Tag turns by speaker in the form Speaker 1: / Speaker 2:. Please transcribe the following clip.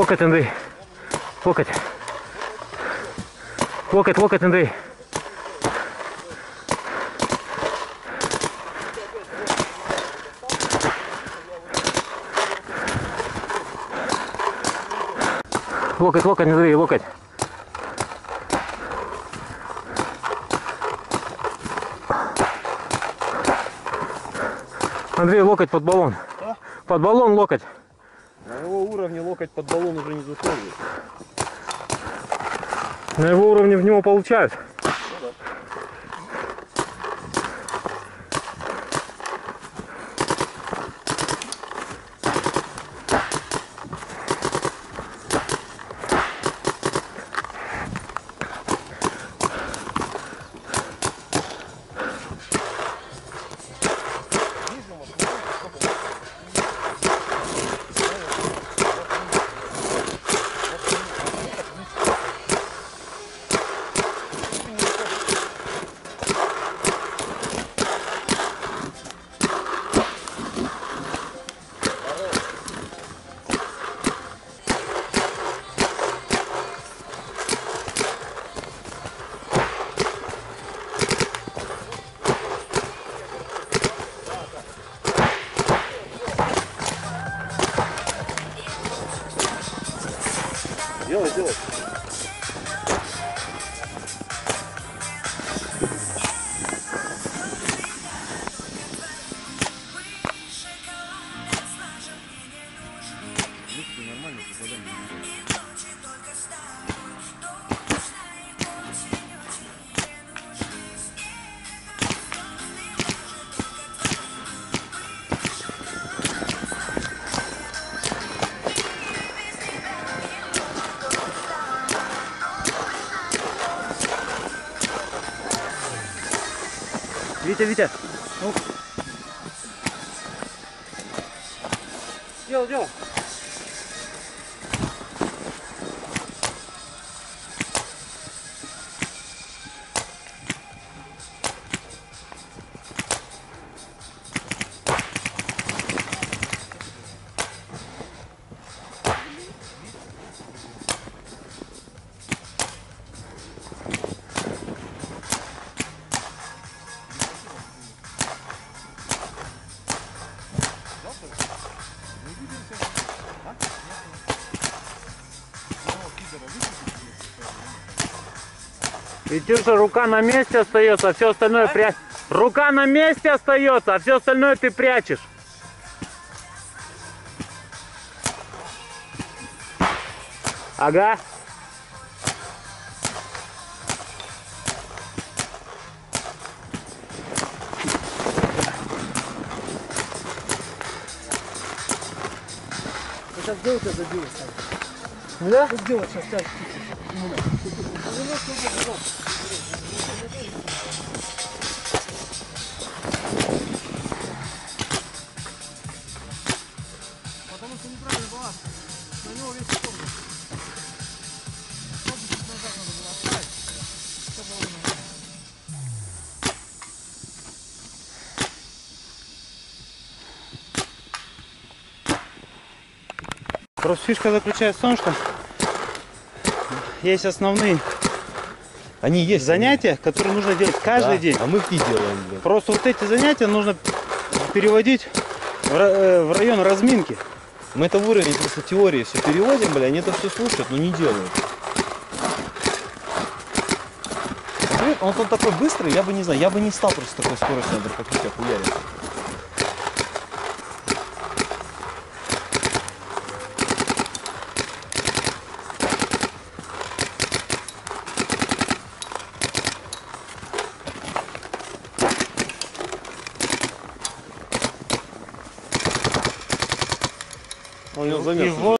Speaker 1: Локоть, Андрей. Локоть. Локоть, локоть, Андрей. Локоть, локоть, Андрей, локоть. Андрей, локоть под баллон.
Speaker 2: Что?
Speaker 1: Под баллон локоть.
Speaker 2: Локоть под баллон уже не заходит.
Speaker 1: На его уровне в него 不
Speaker 2: 用，不用。
Speaker 1: Витя, Витя.
Speaker 2: Делай, делай.
Speaker 1: Витюша, рука на месте остается, а все остальное прячешь. Рука на месте остается, а все остальное ты прячешь. Ага.
Speaker 3: Сейчас сделать это делать.
Speaker 1: Да?
Speaker 3: Сейчас, сейчас. Потому что неправильно баланс. На него весь помню. Корпус назад надо было отставить. Чтобы ровно.
Speaker 1: Просто фишка заключается в том, что есть основные
Speaker 4: Они есть.
Speaker 1: занятия, которые нужно делать каждый
Speaker 4: Да,
Speaker 1: день.
Speaker 4: А мы их не делаем, блин.
Speaker 1: Просто вот эти занятия нужно переводить в э, район разминки.
Speaker 4: Мы это в уровень просто теории все переводим, бля, они это все слушают, но не делают. Смотри, Он, он такой быстрый, я бы не знаю, я бы не стал просто такой скоростью, например, как тебя хуярить. Он
Speaker 1: И
Speaker 4: замерз
Speaker 1: в